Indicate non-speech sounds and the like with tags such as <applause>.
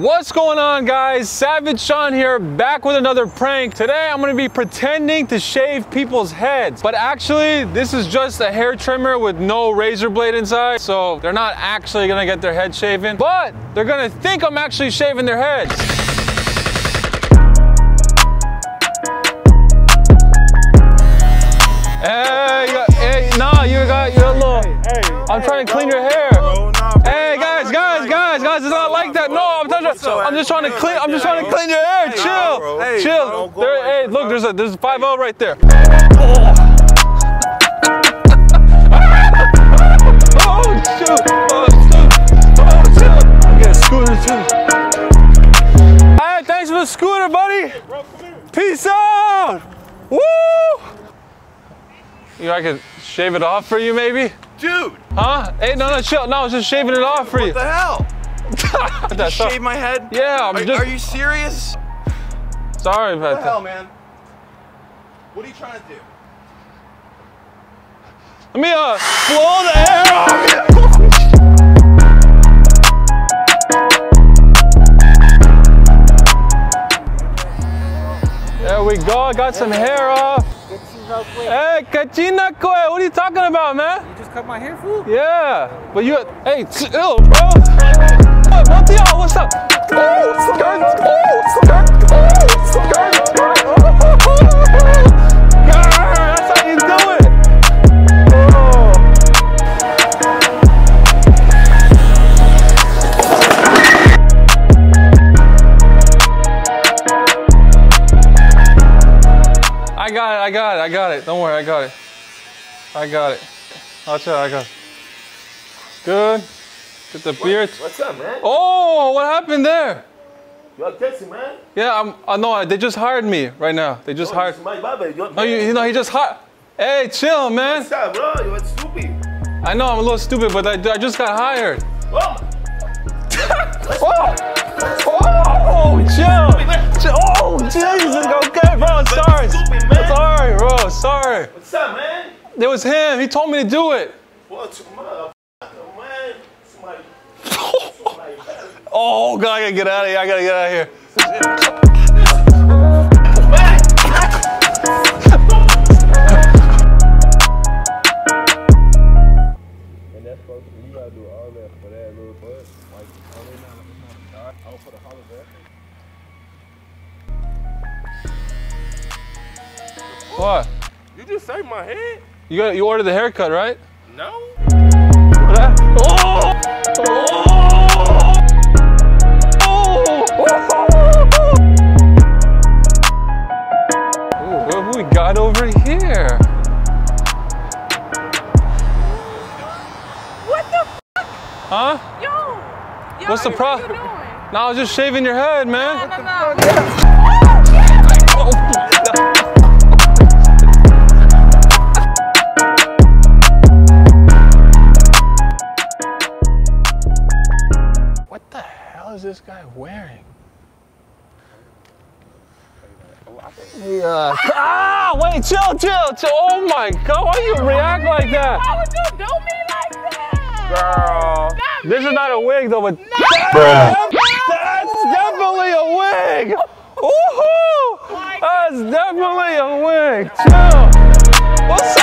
What's going on guys? Savage Shawn here, back with another prank. Today I'm gonna be pretending to shave people's heads. But actually, this is just a hair trimmer with no razor blade inside. So they're not actually gonna get their head shaven, but they're gonna think I'm actually shaving their heads. Hey, you got- hey, nah, you got your little. Hey. I'm trying to clean your hair. I'm just trying to clean. I'm just trying to clean your hair. Chill, Hey, chill. bro, There, hey, look, there's a there's five oh L right there. <laughs> Oh shoot! Oh shoot! Oh shoot! I get a scooter too. Hey, thanks for the scooter, buddy. Peace out. Woo! You, know, I could shave it off for you, maybe? Dude, Huh? Hey, no, no, chill. No, I was just shaving it off for you. what the hell? <laughs> That's so- Shave my head? Yeah, I'm Are, just are you serious? sorry What about the hell, man? What are you trying to do? Let me uh blow the air off. There we go. I got some hair off. Hey, Kachina Koi, what are you talking about, man? You just cut my hair, fool? Yeah, but you, hey, chill, bro. What the? What's up? That's how you do it. Oh. I got it, I got it, I got it. Don't worry, I got it. I got it. Watch out, I got it. Good. Get the beard. What's up, man? Oh, what happened there? You are texting, man? Yeah, I'm. Uh, I know. They just hired me right now. They just Oh, hired. my barber. You, No, you, you know, he just hired. Hey, chill, man. What's up, bro? You are stupid. I know I'm a little stupid, but I, I just got hired. Oh, <laughs> oh. oh, oh, chill. chill. Oh, Jesus. Okay, bro. Sorry. stupid, man. Sorry, bro. Sorry. what's up, man? It was him. He told me to do it. What's mother, man? It's my, my Oh, God, I gotta get out of here. I gotta get out of here. And that's supposed to, you gotta do all that for that little butt. Like, oh, they not, it's not, oh, for the holiday. What? You just saved my head? You got you ordered the haircut, right? No. What Oh! Oh! What's the problem? you doing? No, I was just shaving your head, man. no, no. What the hell is this guy wearing? Yeah. Ah, wait, chill, chill, chill. Oh my god, why you react like that? Why would you do me this is not a wig though, but no! that's, that's definitely a wig. Woohoo! That's definitely a wig. Chill. What's